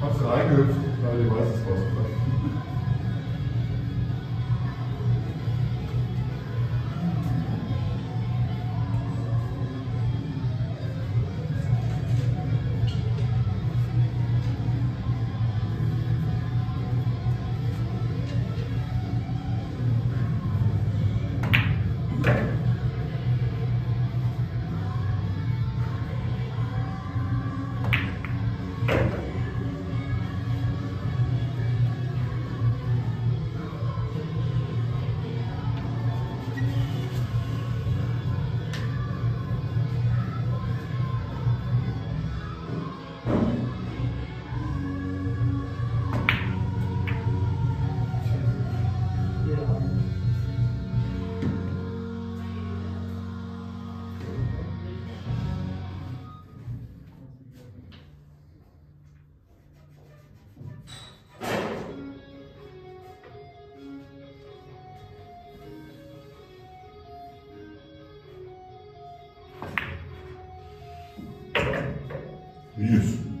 Hab's reingehüpft, weil die weiß es rausgekommen. Yüz.